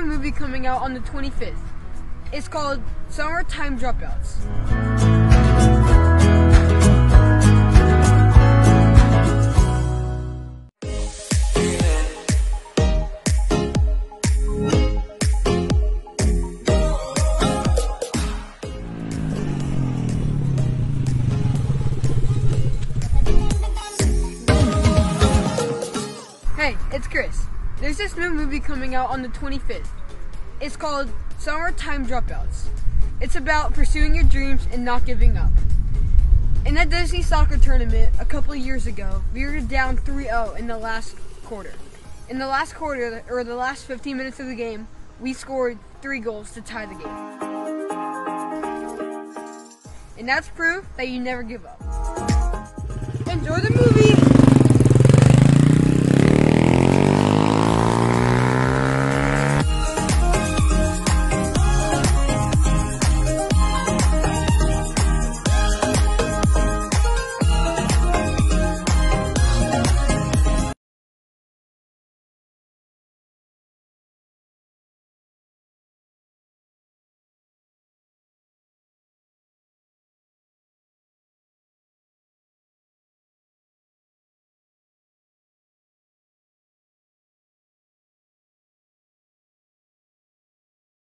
new movie coming out on the 25th. It's called Summertime Dropouts. Hey, it's Chris. There's this new movie coming out on the 25th. It's called Summertime Dropouts. It's about pursuing your dreams and not giving up. In a Disney soccer tournament a couple years ago, we were down 3-0 in the last quarter. In the last quarter, or the last 15 minutes of the game, we scored three goals to tie the game. And that's proof that you never give up. Enjoy the movie!